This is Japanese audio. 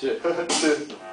チェチ